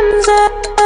time's up.